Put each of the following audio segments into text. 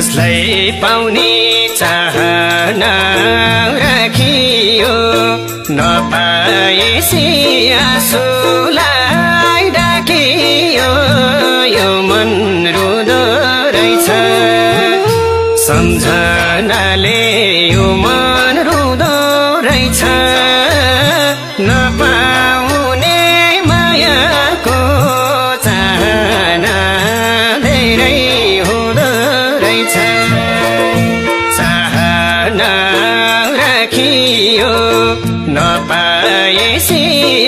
जसलाई पाउने चाहना राखियो। नपाएसी आँसुलाई डाकियो। यो मन रुदो रहेछ। सम्झनाले यो मन रुदो रहेछ। राखियो नपाएसी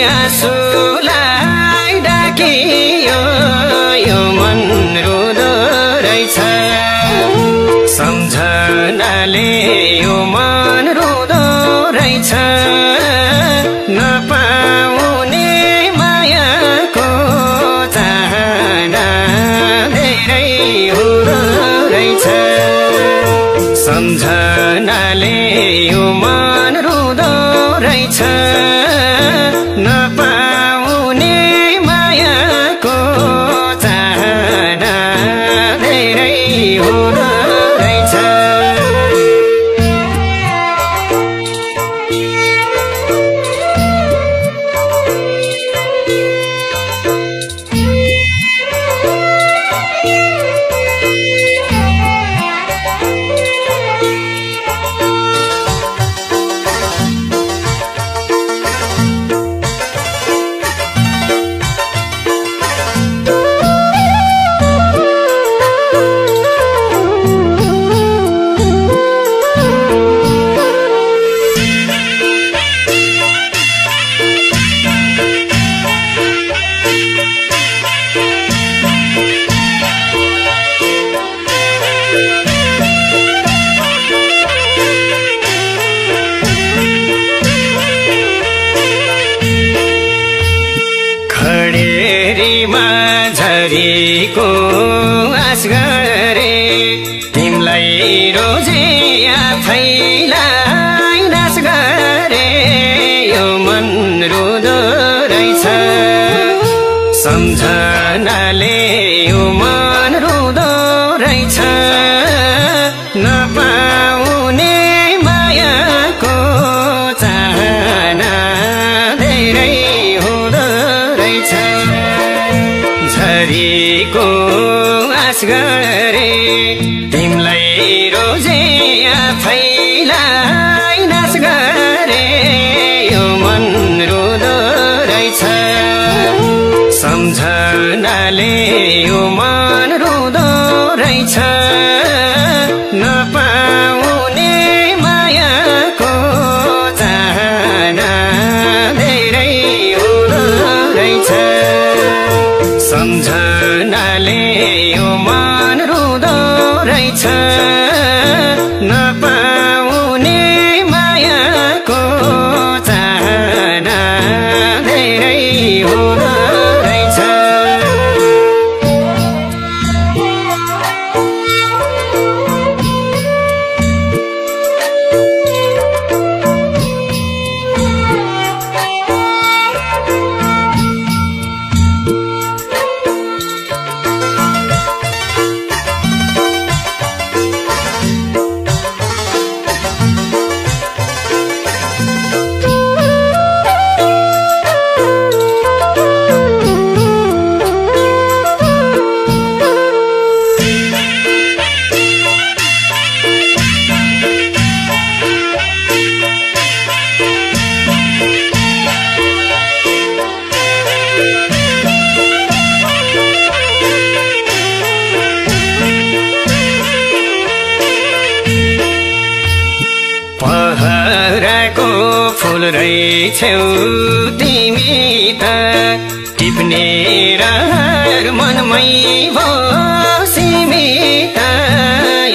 आँसुलाई डाकियो यो मन रुदो रहेछ। सम्झनाले यो मन रुदो रहेछ। नपाउने मायाको चाहना धेरै हुँदो रहेछ। झरीको आस रहेछ नपाउने मायाको चाहना धेरै हुँदो रहेछ। सम्झनाले यो मन रुदो रहेछ। पहराको फुल रहेछौ तिमी त टिप्ने मनमै भयो सीमित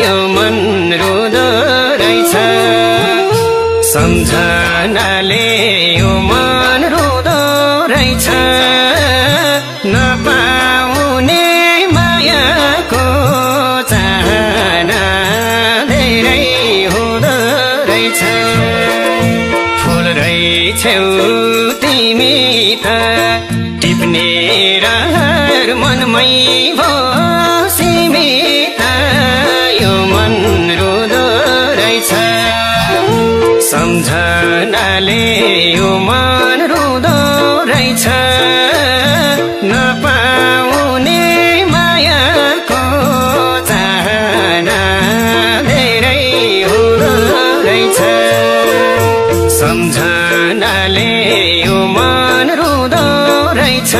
यो मन रुदो रहेछ। सम्झनाले यो मन रुदो रहेछ। नपाउने ले यो मन रुँदो रहेछ। नपाउने मायाको चाहना धेरै हुँदो रहेछ। सम्झनाले यो मन रुदो रहेछ।